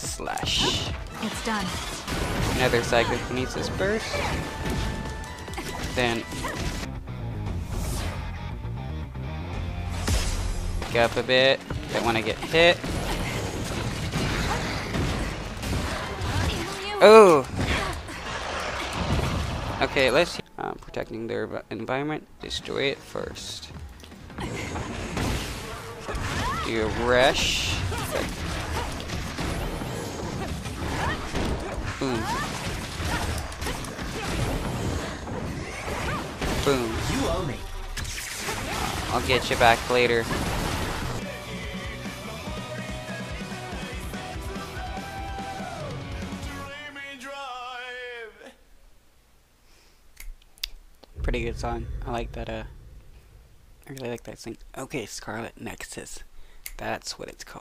slash. It's done. Another psychokinesis burst. Then back up a bit. Don't want to get hit. Oh. Okay, let's um, protecting their environment. Destroy it first. Do a rush. Boom. Boom. You owe me. I'll get you back later. Pretty good song. I like that, uh, I really like that sing. Okay, Scarlet Nexus. That's what it's called.